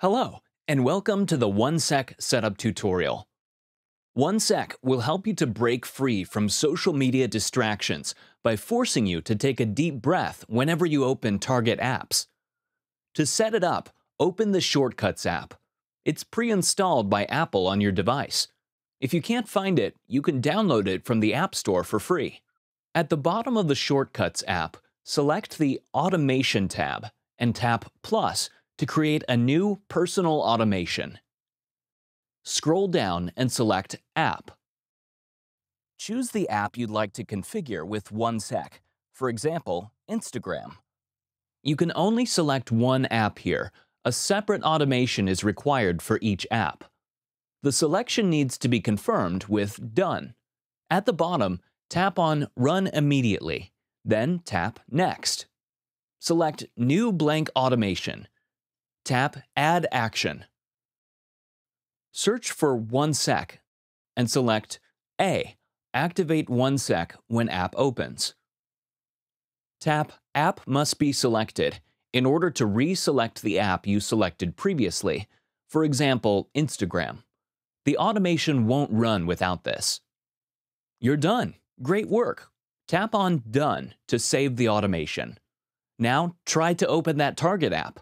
Hello, and welcome to the OneSec setup tutorial. OneSec will help you to break free from social media distractions by forcing you to take a deep breath whenever you open target apps. To set it up, open the Shortcuts app. It's pre-installed by Apple on your device. If you can't find it, you can download it from the App Store for free. At the bottom of the Shortcuts app, select the Automation tab and tap Plus to create a new personal automation. Scroll down and select App. Choose the app you'd like to configure with OneSec, for example, Instagram. You can only select one app here. A separate automation is required for each app. The selection needs to be confirmed with Done. At the bottom, tap on Run Immediately, then tap Next. Select New Blank Automation tap Add Action. Search for OneSec and select A. Activate OneSec when app opens. Tap App must be selected in order to reselect the app you selected previously, for example, Instagram. The automation won't run without this. You're done. Great work. Tap on Done to save the automation. Now try to open that target app.